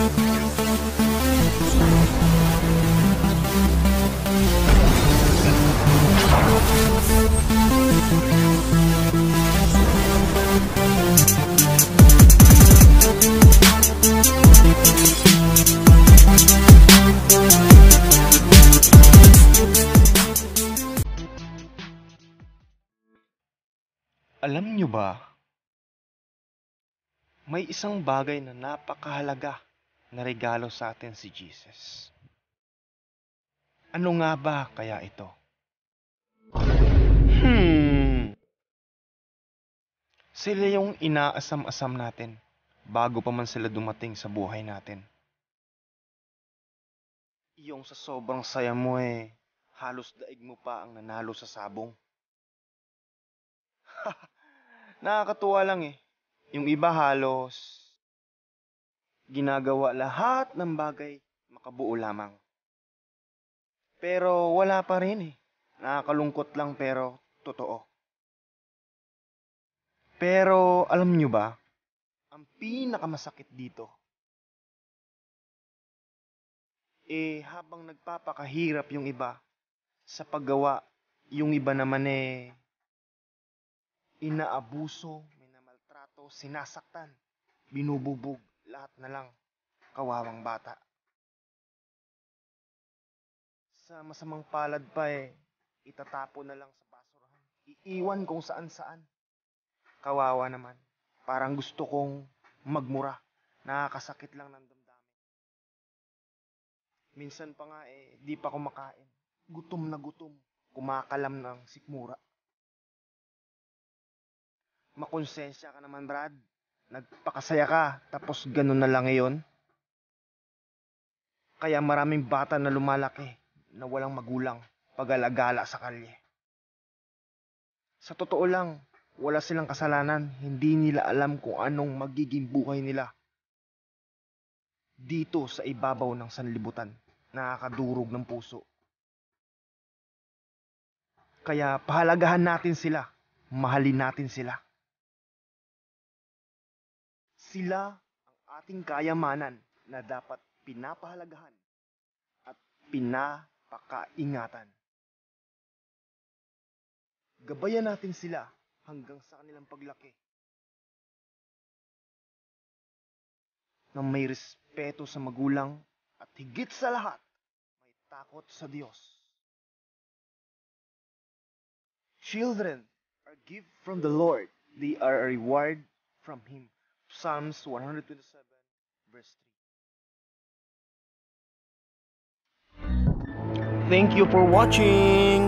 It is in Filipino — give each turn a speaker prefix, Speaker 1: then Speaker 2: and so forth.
Speaker 1: Alam nyo ba, may isang bagay na napakahalaga na regalo sa atin si Jesus. Ano nga ba kaya ito? Hmm. Sila yung inaasam-asam natin bago pa man sila dumating sa buhay natin. Yung sa sobrang saya mo eh, halos daig mo pa ang nanalo sa sabong. Nakakatuwa lang eh. Yung iba halos ginagawa lahat ng bagay makabuo lamang. Pero wala pa rin eh. Nakakalungkot lang pero totoo. Pero alam nyo ba, ang pinakamasakit dito, eh habang nagpapakahirap yung iba sa paggawa, yung iba naman eh inaabuso, minamaltrato, sinasaktan, binububog, lahat na lang, kawawang bata. Sa masamang palad pa eh, itatapo na lang sa basurahan. Iiwan kung saan saan. Kawawa naman. Parang gusto kong magmura. Nakakasakit lang ng damdamin. Minsan pa nga eh, di pa kumakain. Gutom na gutom. Kumakalam ng sikmura. Makonsensya ka naman, Brad. Nagpakasaya ka, tapos ganun na lang ngayon. Kaya maraming bata na lumalaki na walang magulang pag-alagala sa kalye. Sa totoo lang, wala silang kasalanan, hindi nila alam kung anong magiging buhay nila. Dito sa ibabaw ng sanlibutan, nakakadurog ng puso. Kaya pahalagahan natin sila, mahalin natin sila. Sila ang ating kayamanan na dapat pinapahalagahan at pinapakaingatan. Gabayan natin sila hanggang sa kanilang paglaki. Na may respeto sa magulang at higit sa lahat, may takot sa Diyos. Children are gift from the Lord. They are a reward from Him. Psalms 127 verse 3. Thank you for watching.